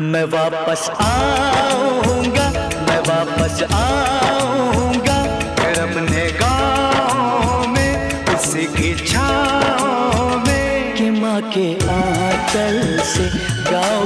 मैं वापस आऊँगा, मैं वापस आऊँगा। करम ने गाँव में, उसी की छाँव में। कि माँ के आंचल से गाँव